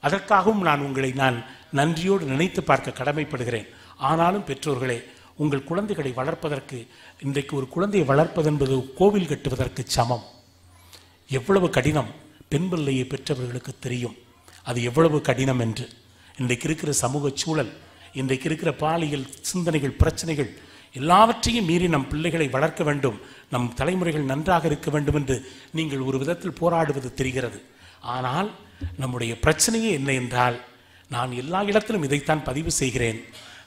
அதற்காகவும் நான் உங்களை நான் நன்றியோடு நினைத்து பார்க்க கடமைப்படுகிறேன். ஆனாலும் பெற்றோர்களே உங்கள் குழந்தைகளை வளர்ப்பதற்கு இன்றைக்கு ஒரு குழந்தையை வளர்ப்பது என்பது கோவில் கட்டுவதற்கு சமம். எவ்வளவு கடினம் பெண் பிள்ளையை பெற்றவர்களுக்கு தெரியும். அது எவ்வளவு கடினம் என்று. இன்றைக்கு இருக்கிற சமூக சூழல் இன்றைக்கு இருக்கிற பாலியல் சிந்தனைகள் பிரச்சனைகள் எல்லாவற்றையும் மீறி நம் பிள்ளைகளை வளர்க்க வேண்டும். நம் தலைமுறைகள் நன்றாக இருக்க வேண்டும் என்று நீங்கள் ஒரு விதத்தில் போராடுவது தெரிகிறது. ஆனால் நம்முடைய பிரச்சனையே என்ன என்றால் நான் எல்லா இடத்திலும் இதைத்தான் பதிவு செய்கிறேன்.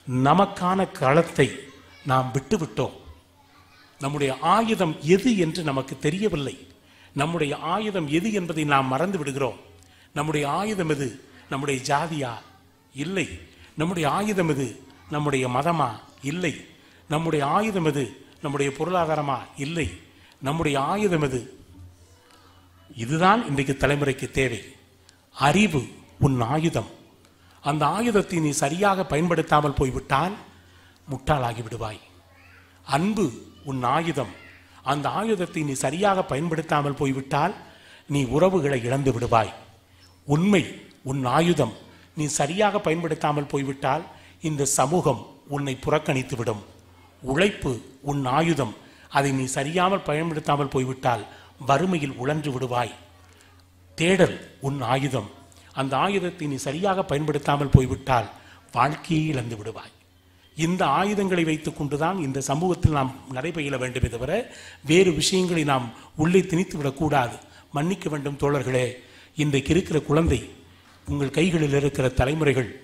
நமக்கான களத்தை நாம் விட்டுவிட்டோம். நம்முடைய ஆயுதம் எது என்று நமக்கு தெரியவில்லை. நம்முடைய ஆயுதம் எது என்பதை நாம் மறந்து விடுகிறோம். நம்முடைய ஆயுதம் எது? நம்முடைய ஜாதியா? இல்லை. நம்முடைய ஆயுதம் எது? நம்முடைய மதமா? இல்லை. நம்முடைய ஆயுதம் எது? நம்முடைய பொருளாதாரமா? இல்லை. நம்முடைய ஆயுதம் எது? இதுதான் இன்றைக்கு தலைமுறைக்கு தேவை. அறிவு உன் ஆயுதம். அந்த ஆயுதத்தை நீ சரியாக பயன்படுத்தாமல் போய்விட்டால் முட்டாளாகி விடுவாய் அன்பு உன் ஆயுதம். அந்த ஆயுதத்தை நீ சரியாக பயன்படுத்தாமல் போய்விட்டால் நீ உறவுகளை இழந்து விடுவாய் உண்மை உன் ஆயுதம். நீ சரியாக பயன்படுத்தாமல் போய்விட்டால் இந்த சமூகம் உன்னை புறக்கணித்து விடும் உழைப்பு உன் ஆயுதம். அதை நீ சரியாமல் பயன்படுத்தாமல் போய்விட்டால் வறுமையில் உழன்று விடுவாய். தேடல் உன் ஆயுதம். அந்த ஆயுதத்தை நீ சரியாக பயன்படுத்தாமல் போய்விட்டால் வாழ்க்கையை இழந்து விடுவாய். இந்த ஆயுதங்களை வைத்துக் கொண்டுதான் இந்த சமூகத்தில் நாம் நடைபெற வேண்டுமே தவிர வேறு விஷயங்களை நாம் உள்ளே திணித்து விடக்கூடாது மன்னிக்க வேண்டும் தோழர்களே இன்றைக்கு இருக்கிற குழந்தை உங்கள் கைகளில் இருக்கிற தலைமுறைகள்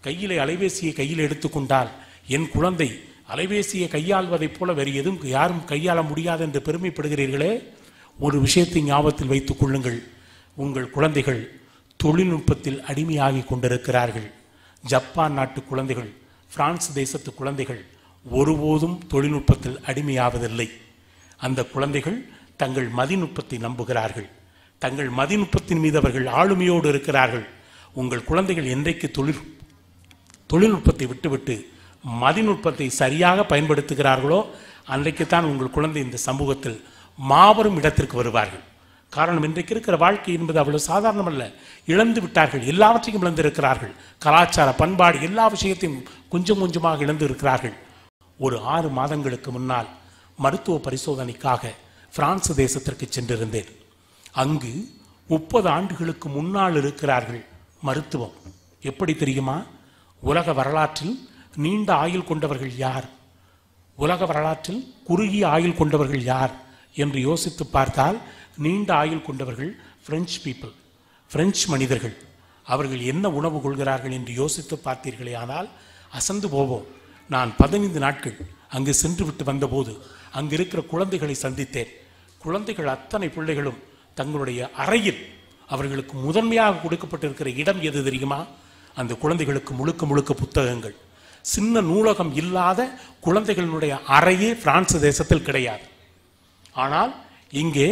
கையிலே அலைபேசியை கையில் எடுத்துக்கொண்டால் என் குழந்தை அலைபேசியை கையாள்வதைப் போல வேறு எதுவும் யாரும் கையாள முடியாது என்று பெருமைப்படுகிறீர்களே ஒரு விஷயத்தை ஞாபகத்தில் வைத்துக் கொள்ளுங்கள். உங்கள் குழந்தைகள் தொழில்நுட்பத்தில் அடிமையாகி கொண்டிருக்கிறார்கள். ஜப்பான் நாட்டு குழந்தைகள் பிரான்ஸ் தேசத்து குழந்தைகள் ஒருபோதும் தொழில்நுட்பத்தில் அடிமையாவதில்லை. அந்த குழந்தைகள் தங்கள் மதிநுட்பத்தை நம்புகிறார்கள். தங்கள் மதிநுட்பத்தின் மீது அவர்கள் ஆளுமையோடு இருக்கிறார்கள். உங்கள் குழந்தைகள் என்றைக்கு தொழில் தொழில்நுட்பத்தை விட்டுவிட்டு மதிநுட்பத்தை சரியாக பயன்படுத்துகிறார்களோ அன்றைக்குத்தான் உங்கள் குழந்தை இந்த சமூகத்தில் மாபெரும் இடத்திற்கு வருவார்கள். காரணம் இன்றைக்கு இருக்கிற வாழ்க்கை என்பது அவ்வளவு சாதாரணமல்ல. இழந்து விட்டார்கள் எல்லாவற்றையும் இழந்திருக்கிறார்கள். கலாச்சார பண்பாடு எல்லா விஷயத்தையும் கொஞ்சம் கொஞ்சமாக இழந்து இருக்கிறார்கள். ஒரு ஆறு மாதங்களுக்கு முன்னால் மருத்துவ பரிசோதனைக்காக பிரான்ஸ் தேசத்திற்கு சென்றிருந்தேன். அங்கு முப்பது ஆண்டுகளுக்கு முன்னால் இருக்கிறார்கள் மருத்துவம். எப்படி தெரியுமா? உலக வரலாற்றில் நீண்ட ஆயுள் கொண்டவர்கள் யார்? உலக வரலாற்றில் குறுகிய ஆயுள் கொண்டவர்கள் யார் என்று யோசித்து பார்த்தால் நீண்ட ஆயுள் கொண்டவர்கள் பிரெஞ்சு பீப்புள் பிரெஞ்சு மனிதர்கள். அவர்கள் என்ன உணவு கொள்கிறார்கள் என்று யோசித்து பார்த்தீர்களே ஆனால் அசந்து போவோம். நான் பதினைந்து நாட்கள் அங்கு சென்று விட்டு வந்தபோது அங்கு இருக்கிற குழந்தைகளை சந்தித்தேன். குழந்தைகள் அத்தனை பிள்ளைகளும் தங்களுடைய அறையில் அவர்களுக்கு முதன்மையாக கொடுக்கப்பட்டிருக்கிற இடம் எது தெரியுமா? அந்த குழந்தைகளுக்கு முழுக்க முழுக்க புத்தகங்கள். சின்ன நூலகம் இல்லாத குழந்தைகளுடைய அறையே பிரான்ஸ் தேசத்தில் கிடையாது. ஆனால் இங்கே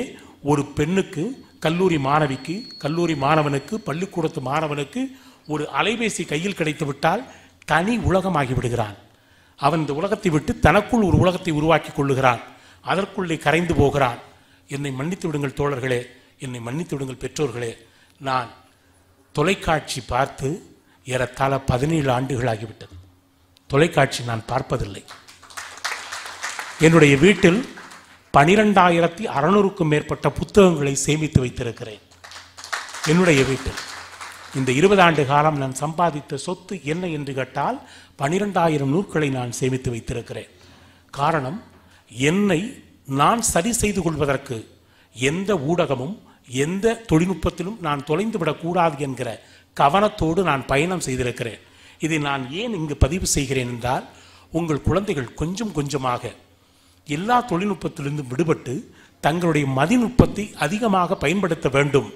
ஒரு பெண்ணுக்கு கல்லூரி மாணவிக்கு கல்லூரி மாணவனுக்கு பள்ளிக்கூடத்து மாணவனுக்கு ஒரு அலைபேசி கையில் கிடைத்து விட்டால் தனி உலகமாகி விடுகிறான். அவன் இந்த உலகத்தை விட்டு தனக்குள் ஒரு உலகத்தை உருவாக்கி கொள்ளுகிறான். அதற்குள்ளே கரைந்து போகிறான். என்னை மன்னித்து விடுங்கள் தோழர்களே என்னை மன்னித்து விடுங்கள் பெற்றோர்களே. நான் தொலைக்காட்சி பார்த்து ஏறத்தாழ பதினேழு ஆண்டுகள் ஆகிவிட்டது தொலைக்காட்சி நான் பார்ப்பதில்லை. என்னுடைய வீட்டில் பனிரெண்டாயிரத்தி அறநூறுக்கும் மேற்பட்ட புத்தகங்களை சேமித்து வைத்திருக்கிறேன். என்னுடைய வீட்டில் இந்த இருபது ஆண்டு காலம் நான் சம்பாதித்த சொத்து என்ன என்று கேட்டால் பனிரெண்டாயிரம் நூற்களை நான் சேமித்து வைத்திருக்கிறேன். காரணம் என்னை நான் சரி செய்து கொள்வதற்கு எந்த ஊடகமும் எந்த தொழில்நுட்பத்திலும் நான் தொலைந்து விடக்கூடாது என்கிற கவனத்தோடு நான் பயணம் செய்திருக்கிறேன். இதை நான் ஏன் இங்கு பதிவு செய்கிறேன் என்றால் உங்கள் குழந்தைகள் கொஞ்சம் கொஞ்சமாக எல்லா தொழில்நுட்பத்திலிருந்தும் விடுபட்டு தங்களுடைய மதிநுட்பத்தை அதிகமாக பயன்படுத்த வேண்டும்.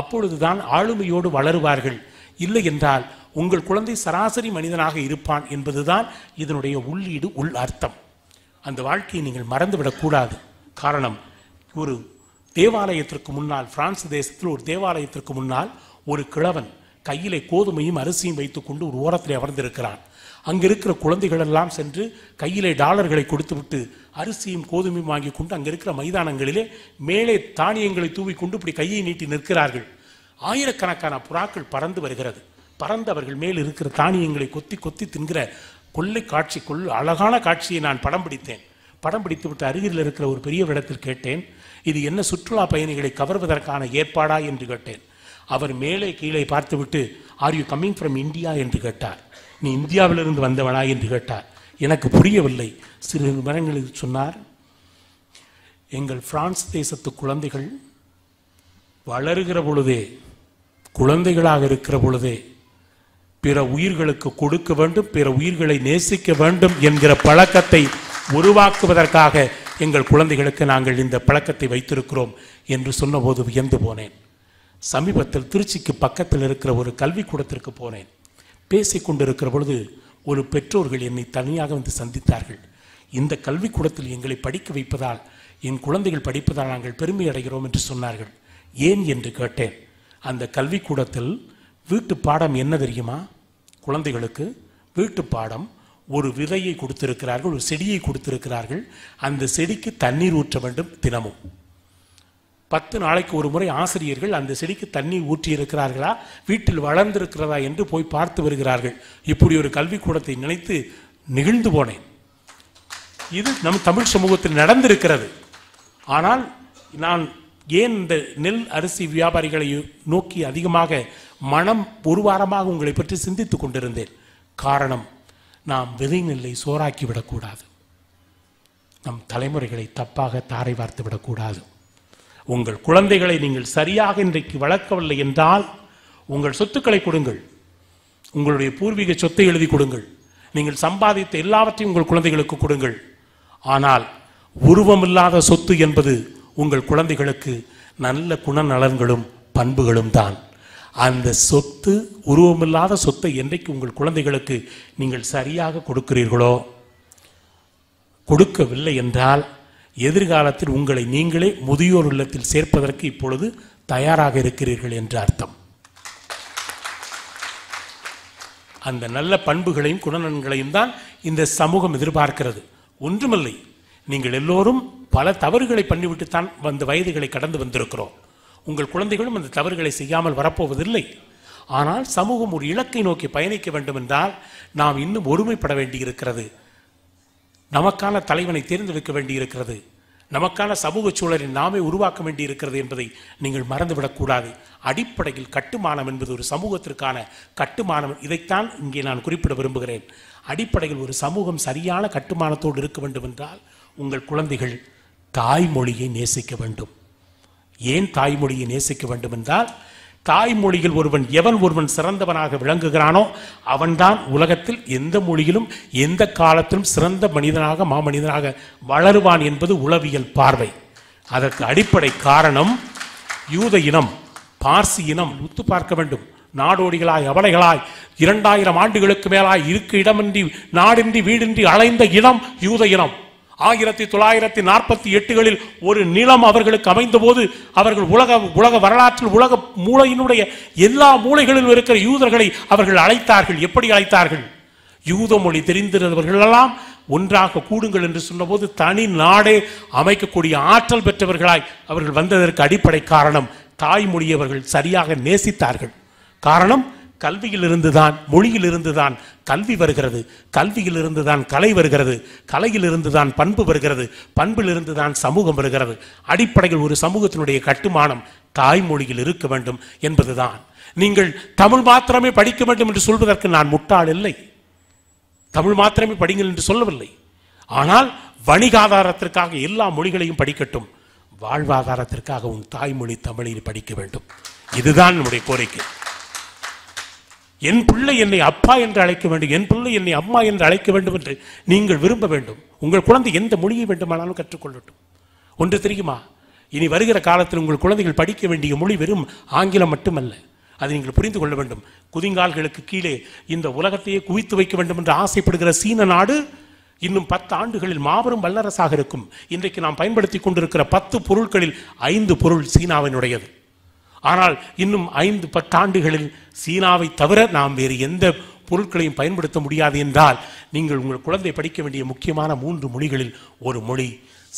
அப்பொழுதுதான் ஆளுமையோடு வளருவார்கள். இல்லை என்றால் உங்கள் குழந்தை சராசரி மனிதனாக இருப்பான் என்பதுதான் இதனுடைய உள்ளீடு உள் அர்த்தம். அந்த வாழ்க்கையை நீங்கள் மறந்துவிடக்கூடாது. காரணம் ஒரு தேவாலயத்திற்கு முன்னால் பிரான்ஸ் தேசத்தில் ஒரு தேவாலயத்திற்கு முன்னால் ஒரு கிழவன் கையிலே கோதுமையும் அரிசியும் வைத்துக்கொண்டு ஒரு ஓரத்தில் அமர்ந்திருக்கிறான். அங்கே இருக்கிற குழந்தைகள் எல்லாம் சென்று கையிலே டாலர்களை கொடுத்துவிட்டு அரிசியும் கோதுமையும் வாங்கி கொண்டு அங்க இருக்கிற மைதானங்களிலே மேலே தானியங்களை தூவி கொண்டு இப்படி கையை நீட்டி நிற்கிறார்கள். ஆயிரக்கணக்கான புறாக்கள் பறந்து வருகிறது. பறந்து அவர்கள் மேல் இருக்கிற தானியங்களை கொத்தி கொத்தி தின்கிற கொள்ளை காட்சி கொள் அழகான காட்சியை நான் படம் பிடித்தேன். படம் பிடித்து விட்டு அருகில் இருக்கிற ஒரு பெரியவரிடத்தில் கேட்டேன் இது என்ன சுற்றுலா பயணிகளை கவர்வதற்கான ஏற்பாடா என்று கேட்டேன். அவர் மேலே கீழே பார்த்துவிட்டு are you coming from India என்று கேட்டார். நீ இந்தியாவிலிருந்து வந்தவனா என்று கேட்டார். எனக்கு புரியவில்லை சிறு மரங்களில் சொன்னார். எங்கள் பிரான்ஸ் தேசத்து குழந்தைகள் வளருகிற பொழுதே குழந்தைகளாக இருக்கிற பொழுதே பிற உயிர்களுக்கு கொடுக்க வேண்டும் பிற உயிர்களை நேசிக்க வேண்டும் என்கிற பழக்கத்தை உருவாக்குவதற்காக எங்கள் குழந்தைகளுக்கு நாங்கள் இந்த பழக்கத்தை வைத்திருக்கிறோம் என்று சொன்னபோது வியந்து போனேன். சமீபத்தில் திருச்சிக்கு பக்கத்தில் இருக்கிற ஒரு கல்விக்கூடத்திற்கு போனேன். பேசி கொண்டிருக்கிற பொழுது ஒரு பெற்றோர்கள் என்னை தனியாக வந்து சந்தித்தார்கள். இந்த கல்விக்கூடத்தில் எங்களை படிக்க வைப்பதால் என் குழந்தைகள் படிப்பதால் நாங்கள் பெருமை அடைகிறோம் என்று சொன்னார்கள். ஏன் என்று கேட்டேன். அந்த கல்விக்கூடத்தில் வீட்டு பாடம் என்ன தெரியுமா? குழந்தைகளுக்கு வீட்டு பாடம் ஒரு விதையை கொடுத்திருக்கிறார்கள் ஒரு செடியை கொடுத்திருக்கிறார்கள். அந்த செடிக்கு தண்ணீர் ஊற்ற வேண்டும் தினமும். பத்து நாளைக்கு ஒரு முறை ஆசிரியர்கள் அந்த செடிக்கு தண்ணீர் ஊற்றி இருக்கிறார்களா வீட்டில் வளர்ந்திருக்கிறதா என்று போய் பார்த்து வருகிறார்கள். இப்படி ஒரு கல்விக்கூடத்தை நினைத்து நெகிழ்ந்து போனேன். இது நம் தமிழ் சமூகத்தில் நடந்திருக்கிறது. ஆனால் நான் ஏன் இந்த நெல் அரிசி வியாபாரிகளை நோக்கி அதிகமாக மனம் ஒரு வாரமாக உங்களை பற்றி சிந்தித்துக் கொண்டிருந்தேன். காரணம் நாம் விதை நெல்லை சோறாக்கி விடக்கூடாது. நம் தலைமுறைகளை தப்பாக தாரை வார்த்து விடக்கூடாது. உங்கள் குழந்தைகளை நீங்கள் சரியாக இன்றைக்கு வளர்க்கவில்லை என்றால் உங்கள் சொத்துக்களை கொடுங்கள். உங்களுடைய பூர்வீக சொத்தை எழுதி கொடுங்கள். நீங்கள் சம்பாதித்த எல்லாவற்றையும் உங்கள் குழந்தைகளுக்கு கொடுங்கள். ஆனால் உருவமில்லாத சொத்து என்பது உங்கள் குழந்தைகளுக்கு நல்ல குணநலன்களும் பண்புகளும் தான். அந்த சொத்து உருவமில்லாத சொத்தை என்றைக்கு உங்கள் குழந்தைகளுக்கு நீங்கள் சரியாக கொடுக்கிறீர்களோ? கொடுக்கவில்லை என்றால் எதிர்காலத்தில் உங்களை நீங்களே முதியோர் இல்லத்தில் சேர்ப்பதற்கு இப்பொழுது தயாராக இருக்கிறீர்கள் என்று அர்த்தம். அந்த நல்ல பண்புகளையும் குணநலன்களையும் தான் இந்த சமூகம் எதிர்பார்க்கிறது. ஒன்றுமில்லை. நீங்கள் எல்லோரும் பல தவறுகளை பண்ணிவிட்டு தான் வந்த வயதுகளை கடந்து வந்திருக்கிறோம். உங்கள் குழந்தைகளும் அந்த தவறுகளை செய்யாமல் வரப்போவதில்லை. ஆனால் சமூகம் ஒரு இலக்கை நோக்கி பயணிக்க வேண்டும் என்றால் நாம் இன்னும் ஒருமைப்பட வேண்டியிருக்கிறது. நமக்கான தலைவனை தேர்ந்தெடுக்க வேண்டியிருக்கிறது. நமக்கான சமூக சூழலை நாமே உருவாக்க வேண்டியிருக்கிறது என்பதை நீங்கள் மறந்துவிடக்கூடாது அடிப்படையில் கட்டுமானம் என்பது ஒரு சமூகத்திற்கான கட்டுமானம். இதைத்தான் இங்கே நான் குறிப்பிட விரும்புகிறேன். அடிப்படையில் ஒரு சமூகம் சரியான கட்டுமானத்தோடு இருக்க வேண்டும் என்றால் உங்கள் குழந்தைகள் தாய்மொழியை நேசிக்க வேண்டும். ஏன் தாய்மொழியை நேசிக்க வேண்டும் என்றால் தாய்மொழியில் ஒருவன் எவன் ஒருவன் சிறந்தவனாக விளங்குகிறானோ அவன்தான் உலகத்தில் எந்த மொழியிலும் எந்த காலத்திலும் சிறந்த மனிதனாக மாமனிதனாக வளருவான் என்பது உளவியல் பார்வை. அதற்கு அடிப்படை காரணம் யூத இனம் பார்சி இனம். உத்து பார்க்க வேண்டும். நாடோடிகளாய் அவலைகளாய் இரண்டாயிரம் ஆண்டுகளுக்கு மேலாய் இருக்க இடமின்றி நாடின்றி வீடின்றி அலைந்த இனம் யூத இனம். ஆயிரத்தி தொள்ளாயிரத்தி நாற்பத்தி எட்டுகளில் ஒரு நிலம் அவர்களுக்கு அமைந்தபோது அவர்கள் உலக உலக வரலாற்றில் உலக மூளையினுடைய எல்லா மூளைகளிலும் இருக்கிற யூதர்களை அவர்கள் அழைத்தார்கள். எப்படி அழைத்தார்கள்? யூத மொழி தெரிந்திருந்தவர்களெல்லாம் ஒன்றாக கூடுங்கள் என்று சொன்னபோது தனி நாடே அமைக்கக்கூடிய ஆற்றல் பெற்றவர்களாய் அவர்கள் வந்ததற்கு அடிப்படை காரணம் தாய்மொழி அவர்கள் சரியாக நேசித்தார்கள். காரணம் கல்வியிலிருந்து தான் மொழியில் இருந்துதான் கல்வி வருகிறது. கல்வியிலிருந்து தான் கலை வருகிறது. கலையில் இருந்துதான் பண்பு வருகிறது. பண்பிலிருந்து தான் சமூகம் வருகிறது. அடிப்படையில் ஒரு சமூகத்தினுடைய கட்டுமானம் தாய்மொழியில் இருக்க வேண்டும் என்பதுதான். நீங்கள் தமிழ் மாத்திரமே படிக்க வேண்டும் என்று சொல்வதற்கு நான் முட்டாள் இல்லை. தமிழ் மாத்திரமே படிங்கள் என்று சொல்லவில்லை. ஆனால் வணிகாதாரத்திற்காக எல்லா மொழிகளையும் படிக்கட்டும். வாழ்வாதாரத்திற்காக உன் தாய்மொழி தமிழில் படிக்க வேண்டும். இதுதான் நம்முடைய கோரிக்கை. என் பிள்ளை என்னை அப்பா என்று அழைக்க வேண்டும் என் பிள்ளை என்னை அம்மா என்று அழைக்க வேண்டும் என்று நீங்கள் விரும்ப வேண்டும். உங்கள் குழந்தை எந்த மொழியை வேண்டுமானாலும் கற்றுக்கொள்ளட்டும். ஒன்று தெரியுமா? இனி வருகிற காலத்தில் உங்கள் குழந்தைகள் படிக்க வேண்டிய மொழி வெறும் ஆங்கிலம் மட்டுமல்ல. அதை நீங்கள் புரிந்து கொள்ள வேண்டும். குதிங்கால்களுக்கு கீழே இந்த உலகத்தையே குவித்து வைக்க வேண்டும் என்று ஆசைப்படுகிற சீன நாடு இன்னும் பத்து ஆண்டுகளில் மாபெரும் வல்லரசாக இருக்கும். இன்றைக்கு நாம் பயன்படுத்தி கொண்டிருக்கிற பத்து பொருட்களில் ஐந்து பொருள் சீனாவினுடையது. ஆனால் இன்னும் ஐந்து பத்தாண்டுகளில் சீனாவை தவிர நாம் வேறு எந்த பொருட்களையும் பயன்படுத்த முடியாது என்றால் நீங்கள் உங்கள் குழந்தை படிக்க வேண்டிய முக்கியமான மூன்று மொழிகளில் ஒரு மொழி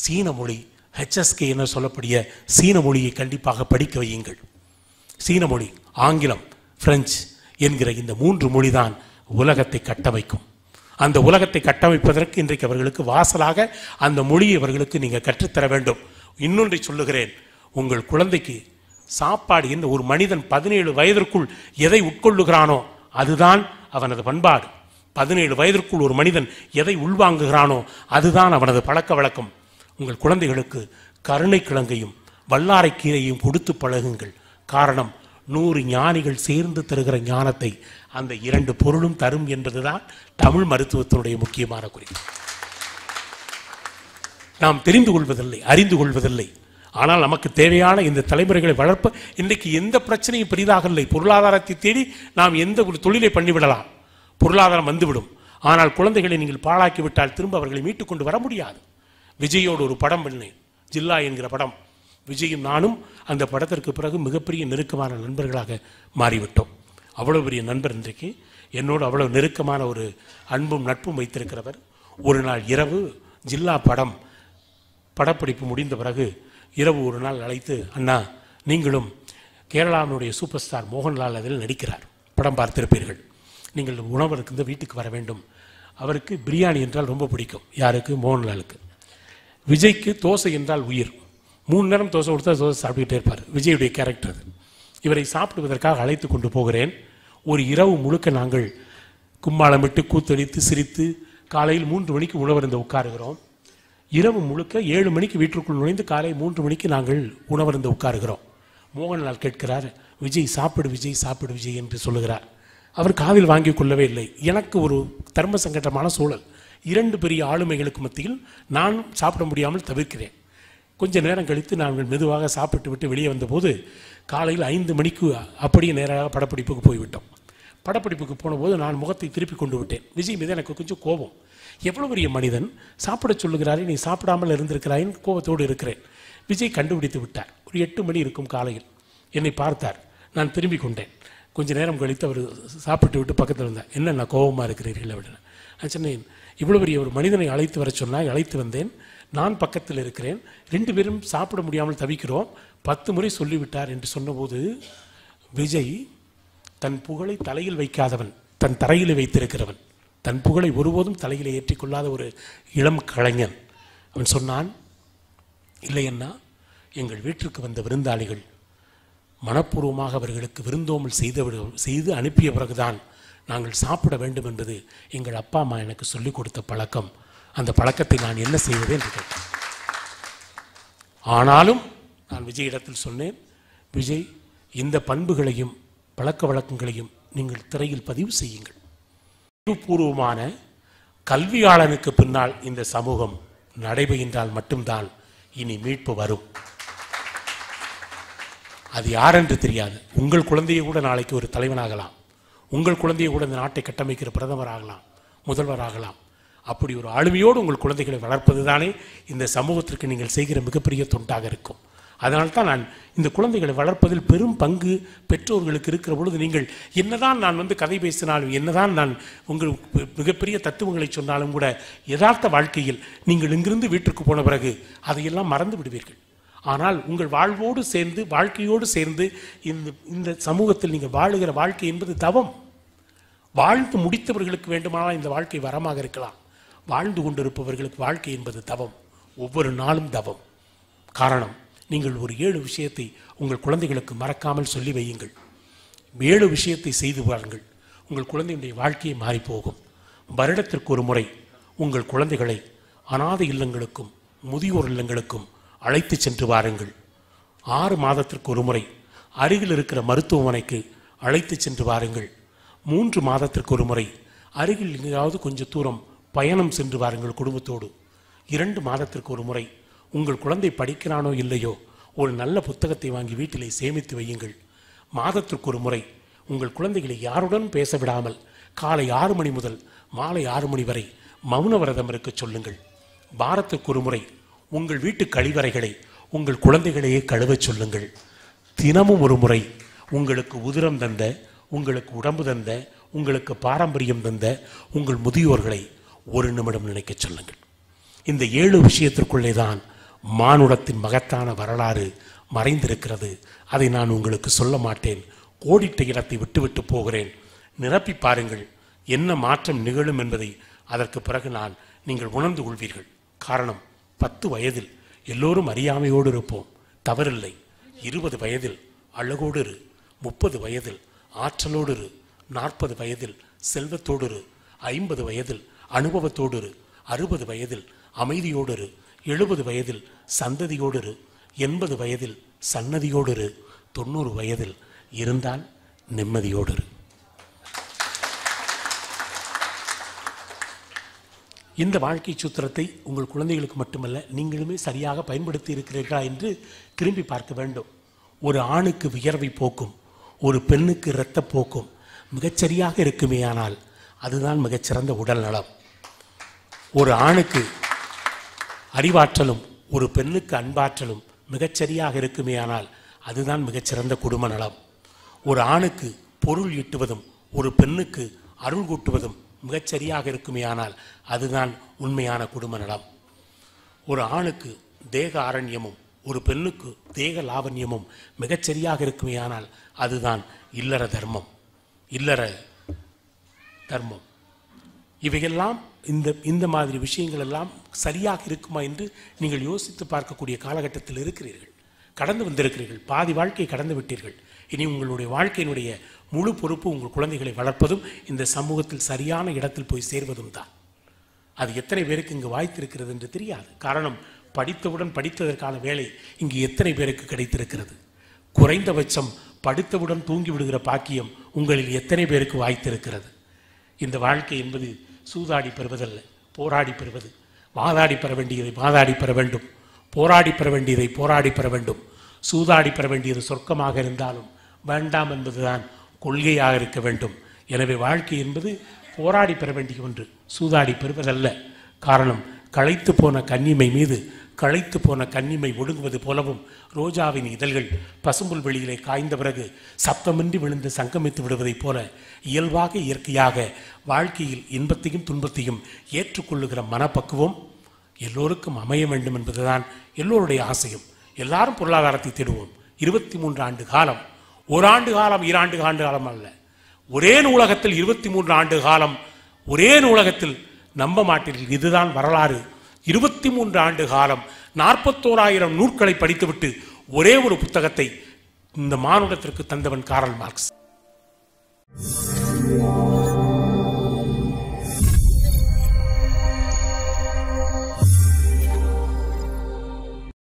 சீன மொழி ஹெச்எஸ்கே என சொல்லக்கூடிய சீன மொழியை கண்டிப்பாக படிக்க வையுங்கள். சீன மொழி ஆங்கிலம் பிரெஞ்சு என்கிற இந்த மூன்று மொழிதான் உலகத்தை கட்டமைக்கும். அந்த உலகத்தை கட்டமைப்பதற்கு இன்றைக்கு அவர்களுக்கு வாசலாக அந்த மொழியை அவர்களுக்கு நீங்கள் கற்றுத்தர வேண்டும். இன்னொன்றை சொல்லுகிறேன் உங்கள் குழந்தைக்கு சாப்பாடு என்ன ஒரு மனிதன் பதினேழு வயதிற்குள் எதை உட்கொள்ளுகிறானோ அதுதான் அவனது பண்பாடு. பதினேழு வயதிற்குள் ஒரு மனிதன் எதை உள்வாங்குகிறானோ அதுதான் அவனது பழக்க வழக்கம். உங்கள் குழந்தைகளுக்கு கருணை கிழங்கையும் வல்லாரைக்கீரையும் கொடுத்து பழகுங்கள். காரணம் நூறு ஞானிகள் சேர்ந்து தருகிற ஞானத்தை அந்த இரண்டு பொருளும் தரும் என்பதுதான் தமிழ் மருத்துவத்தினுடைய முக்கியமான குறிப்பு. நாம் தெரிந்து கொள்வதில்லை அறிந்து கொள்வதில்லை. ஆனால் நமக்கு தேவையான இந்த தலைமுறைகளை வளர்ப்பு இன்றைக்கு எந்த பிரச்சனையும் பெரிதாக இல்லை பொருளாதாரத்தை தேடி நாம் எந்த ஒரு தொழிலை பண்ணிவிடலாம்? பொருளாதாரம் வந்துவிடும். ஆனால் குழந்தைகளை நீங்கள் பாழாக்கி விட்டால் திரும்ப அவர்களை மீட்டுக் கொண்டு வர முடியாது. விஜயோடு ஒரு படம் பண்ணேன். ஜில்லா என்கிற படம். விஜயும் நானும் அந்த படத்திற்கு பிறகு மிகப்பெரிய நெருக்கமான நண்பர்களாக மாறிவிட்டோம். அவ்வளோ பெரிய நண்பர் இன்றைக்கு. என்னோடு அவ்வளோ நெருக்கமான ஒரு அன்பும் நட்பும் வைத்திருக்கிறவர். ஒரு நாள் இரவு ஜில்லா படம் படப்பிடிப்பு முடிந்த பிறகு இரவு ஒரு நாள் அழைத்து அண்ணா நீங்களும் கேரளாவினுடைய சூப்பர் ஸ்டார் மோகன்லால் அதில் நடிக்கிறார். படம் பார்த்திருப்பீர்கள். நீங்கள் உணவருக்கு இந்த வீட்டுக்கு வர வேண்டும். அவருக்கு பிரியாணி என்றால் ரொம்ப பிடிக்கும். யாருக்கு? மோகன்லாலுக்கு. விஜய்க்கு தோசை என்றால் உயிர். மூணு நேரம் தோசை கொடுத்தா தோசை சாப்பிட்டுக்கிட்டே இருப்பார். விஜயுடைய கேரக்டர் அது. இவரை சாப்பிடுவதற்காக அழைத்து கொண்டு போகிறேன். ஒரு இரவு முழுக்க நாங்கள் கும்மாளமிட்டு கூத்தடித்து சிரித்து காலையில் மூன்று மணிக்கு உணவருந்த உட்காருகிறோம். இரவு முழுக்க ஏழு மணிக்கு வீட்டிற்குள் நுழைந்து காலை மூன்று மணிக்கு நாங்கள் உணவருந்து உட்காருகிறோம். மோகன்லால் கேட்கிறார் விஜய் சாப்பிடு விஜய் சாப்பிடு விஜய் என்று சொல்லுகிறார். அவர் காதில் வாங்கிக் கொள்ளவே இல்லை. எனக்கு ஒரு தர்ம சங்கடமான சூழல். இரண்டு பெரிய ஆளுமைகளுக்கு மத்தியில் நான் சாப்பிட முடியாமல் தவிர்க்கிறேன். கொஞ்ச நேரம் கழித்து நாங்கள் மெதுவாக சாப்பிட்டு விட்டு வெளியே வந்தபோது காலையில் ஐந்து மணிக்கு அப்படியே நேராக படப்பிடிப்புக்கு போய்விட்டோம். படப்பிடிப்புக்கு போனபோது நான் முகத்தை திருப்பி கொண்டு விட்டேன். விஜய் மீது எனக்கு கொஞ்சம் கோபம். எவ்வளோ பெரிய மனிதன் சாப்பிட சொல்லுகிறாரே நீ சாப்பிடாமல் இருந்திருக்கிறாயின் கோபத்தோடு இருக்கிறேன். விஜய் கண்டுபிடித்து விட்டார். ஒரு எட்டு மணி இருக்கும் காலையில். என்னை பார்த்தார். நான் திரும்பி கொண்டேன். கொஞ்ச நேரம் கழித்து அவர் சாப்பிட்டு விட்டு பக்கத்தில் இருந்தார் என்ன நான் கோபமாக இருக்கிறீர்கள்? அப்படின்னு. நான் சொன்னேன் இவ்வளோ பெரிய ஒரு மனிதனை அழைத்து வர சொன்னால் அழைத்து வந்தேன். நான் பக்கத்தில் இருக்கிறேன். ரெண்டு பேரும் சாப்பிட முடியாமல் தவிக்கிறோம். பத்து முறை சொல்லிவிட்டார் என்று சொன்னபோது விஜய் தன் புகழை தலையில் வைக்காதவன் தன் தரையில் வைத்திருக்கிறவன். தன் புகழை ஒருபோதும் தலையில் ஏற்றிக்கொள்ளாத ஒரு இளம் கலைஞன். அவன் சொன்னான் இல்லையன்னா எங்கள் வீட்டிற்கு வந்த விருந்தாளிகள் மனப்பூர்வமாக அவர்களுக்கு விருந்தோமல் செய்த செய்து அனுப்பிய பிறகுதான் நாங்கள் சாப்பிட வேண்டும் என்பது எங்கள் அப்பா அம்மா எனக்கு சொல்லிக் கொடுத்த பழக்கம். அந்த பழக்கத்தை நான் என்ன செய்வது? என்று கேட்டேன். ஆனாலும் நான் விஜயிடத்தில் சொன்னேன் விஜய் இந்த பண்புகளையும் பழக்க வழக்கங்களையும் நீங்கள் திரையில் பதிவு செய்யுங்கள். அறிவுபூர்வமான கல்வியாளனுக்கு பின்னால் இந்த சமூகம் நடைபெறுகின்றால் மட்டும்தான் இனி மீட்பு வரும். அது யாரென்று தெரியாது. உங்கள் குழந்தையை கூட நாளைக்கு ஒரு தலைவனாகலாம் உங்கள் குழந்தையை கூட இந்த நாட்டை கட்டமைக்கிற பிரதமர் ஆகலாம் முதல்வராகலாம் அப்படி ஒரு ஆளுமையோடு உங்கள் குழந்தைகளை வளர்ப்பது தானே இந்த சமூகத்திற்கு நீங்கள் செய்கிற மிகப்பெரிய தொண்டாக இருக்கும். அதனால் தான் நான் இந்த குழந்தைகளை வளர்ப்பதில் பெரும் பங்கு பெற்றோர்களுக்கு இருக்கிற பொழுது நீங்கள் என்னதான் நான் வந்து கதை பேசினாலும் என்னதான் நான் உங்கள் மிகப்பெரிய தத்துவங்களை சொன்னாலும் கூட யதார்த்த வாழ்க்கையில் நீங்கள் இங்கிருந்து வீட்டிற்கு போன பிறகு அதையெல்லாம் மறந்து விடுவீர்கள். ஆனால் உங்கள் வாழ்வோடு சேர்ந்து வாழ்க்கையோடு சேர்ந்து இந்த இந்த சமூகத்தில் நீங்கள் வாழுகிற வாழ்க்கை என்பது தவம். வாழ்ந்து முடித்தவர்களுக்கு வேண்டுமானால் இந்த வாழ்க்கை வரமாக இருக்கலாம். வாழ்ந்து கொண்டிருப்பவர்களுக்கு வாழ்க்கை என்பது தவம். ஒவ்வொரு நாளும் தவம். காரணம் நீங்கள் ஒரு ஏழு விஷயத்தை உங்கள் குழந்தைகளுக்கு மறக்காமல் சொல்லி வையுங்கள். ஏழு விஷயத்தை செய்து பாருங்கள் உங்கள் குழந்தையுடைய வாழ்க்கையை மாறிப்போகும். வருடத்திற்கு ஒரு முறை உங்கள் குழந்தைகளை அனாதை இல்லங்களுக்கும் முதியோர் இல்லங்களுக்கும் அழைத்து சென்று வாருங்கள். ஆறு மாதத்திற்கு ஒரு முறை அருகில் இருக்கிற மருத்துவமனைக்கு அழைத்து சென்று வாருங்கள். மூன்று மாதத்திற்கு ஒரு முறை அருகில் எங்கேயாவது கொஞ்சம் தூரம் பயணம் சென்று வாருங்கள் குடும்பத்தோடு. இரண்டு மாதத்திற்கு ஒரு முறை உங்கள் குழந்தை படிக்கிறானோ இல்லையோ ஒரு நல்ல புத்தகத்தை வாங்கி வீட்டிலே சேமித்து வையுங்கள். மாதத்திற்கு ஒரு முறை உங்கள் குழந்தைகளை யாருடன் பேச விடாமல் காலை ஆறு மணி முதல் மாலை ஆறு மணி வரை மௌன விரதம் இருக்க சொல்லுங்கள். வாரத்திற்கு ஒரு முறை உங்கள் வீட்டு கழிவறைகளை உங்கள் குழந்தைகளையே கழுவச் சொல்லுங்கள். தினமும் ஒரு முறை உங்களுக்கு உதிரம் தந்த உங்களுக்கு உடம்பு தந்த உங்களுக்கு பாரம்பரியம் தந்த உங்கள் முதியோர்களை ஒரு நிமிடம் நினைக்கச் சொல்லுங்கள். இந்த ஏழு விஷயத்திற்குள்ளே தான் மானுடத்தின் மகத்தான வரலாறு மறைந்திருக்கிறது. அதை நான் உங்களுக்கு சொல்ல மாட்டேன். கோடிட்ட இடத்தை விட்டுவிட்டு போகிறேன். நிரப்பி பாருங்கள். என்ன மாற்றம் நிகழும் என்பதை அதற்கு பிறகு நான் நீங்கள் உணர்ந்து கொள்வீர்கள். காரணம் பத்து வயதில் எல்லோரும் அறியாமையோடு இருப்போம். தவறில்லை. இருபது வயதில் அழகோடு இரு. முப்பது வயதில் ஆற்றலோடு இரு. நாற்பது வயதில் செல்வத்தோடு இரு. ஐம்பது வயதில் அனுபவத்தோடு இரு. அறுபது வயதில் அமைதியோடு இரு. எழுபது வயதில் சந்ததியோடு இரு எண்பது வயதில் சன்னதியோடு இரு தொண்ணூறு வயதில் இருந்தால் நிம்மதியோடு இரு இந்த வாழ்க்கை சூத்திரத்தை உங்கள் குழந்தைகளுக்கு மட்டுமல்ல நீங்களுமே சரியாக பயன்படுத்தி இருக்கிறீர்களா என்று திரும்பி பார்க்க வேண்டும். ஒரு ஆணுக்கு வியர்வை போக்கும் ஒரு பெண்ணுக்கு இரத்த போக்கும் மிகச்சரியாக இருக்குமேயானால் அதுதான் மிகச்சிறந்த உடல் நலம். ஒரு ஆணுக்கு அறிவாற்றலும் ஒரு பெண்ணுக்கு அன்பாற்றலும் மிகச்சரியாக இருக்குமேயானால் அதுதான் மிகச்சிறந்த குடும்ப நலம். ஒரு ஆணுக்கு பொருள் ஈட்டுவதும் ஒரு பெண்ணுக்கு அருள் கூட்டுவதும் மிகச்சரியாக இருக்குமேயானால் அதுதான் உண்மையான குடும்ப நலம். ஒரு ஆணுக்கு தேக ஆரண்யமும் ஒரு பெண்ணுக்கு தேக லாவண்யமும் மிகச்சரியாக இருக்குமேயானால் அதுதான் இல்லற தர்மம். இல்லற தர்மம். இவையெல்லாம் இந்த இந்த மாதிரி விஷயங்கள் எல்லாம் சரியாக இருக்குமா என்று நீங்கள் யோசித்து பார்க்கக்கூடிய காலகட்டத்தில் இருக்கிறீர்கள். கடந்து வந்திருக்கிறீர்கள். பாதி வாழ்க்கையை கடந்து விட்டீர்கள். இனி உங்களுடைய வாழ்க்கையினுடைய முழு பொறுப்பு உங்கள் குழந்தைகளை வளர்ப்பதும் இந்த சமூகத்தில் சரியான இடத்தில் போய் சேர்வதும் தான். அது எத்தனை பேருக்கு இங்கு வாய்த்திருக்கிறது என்று தெரியாது. காரணம் படித்தவுடன் படித்ததற்கான வேலை இங்கு எத்தனை பேருக்கு கிடைத்திருக்கிறது? குறைந்தபட்சம் படித்தவுடன் தூங்கி விடுகிற பாக்கியம் உங்களில் எத்தனை பேருக்கு வாய்த்திருக்கிறது? இந்த வாழ்க்கை என்பது சூதாடி பெறுவதல்ல போராடி பெறுவது. வாதாடி பெற வேண்டியதை வாதாடி பெற வேண்டும். போராடி பெற வேண்டியதை போராடி பெற வேண்டும். சூதாடி பெற வேண்டியது சொர்க்கமாக இருந்தாலும் வேண்டாம் என்பதுதான் கொள்கையாக இருக்க வேண்டும். எனவே வாழ்க்கை என்பது போராடி பெற வேண்டிய ஒன்று. சூதாடி பெறுவதல்ல. காரணம் களைத்து போன கன்னிமை மீது களைத்து போன கன்னிமை ஒடுங்குவது போலவும் ரோஜாவின் இதழ்கள் பசும்புல் வெளியிலே காய்ந்த பிறகு சப்தமின்றி விழுந்து சங்கமித்து விடுவதைப் போல இயல்பாக இயற்கையாக வாழ்க்கையில் இன்பத்தையும் துன்பத்தையும் ஏற்றுக்கொள்ளுகிற மனப்பக்குவம் எல்லோருக்கும் அமைய வேண்டும் என்பதுதான் எல்லோருடைய ஆசையும். எல்லாரும் பொருளாதாரத்தை தேடுவோம். இருபத்தி மூன்று ஆண்டு காலம். ஒரு ஆண்டு காலம் இராண்டு ஆண்டு காலம் அல்ல. ஒரே நூலகத்தில் இருபத்தி மூன்று ஆண்டு காலம் ஒரே நூலகத்தில் நம்ப மாட்டீர்கள். இதுதான் வரலாறு. இருபத்தி மூன்று ஆண்டு காலம் நாற்பத்தோராயிரம் நூற்களை படித்துவிட்டு ஒரே ஒரு புத்தகத்தை இந்த மானுடத்திற்கு தந்தவன் காரல் மார்க்ஸ்.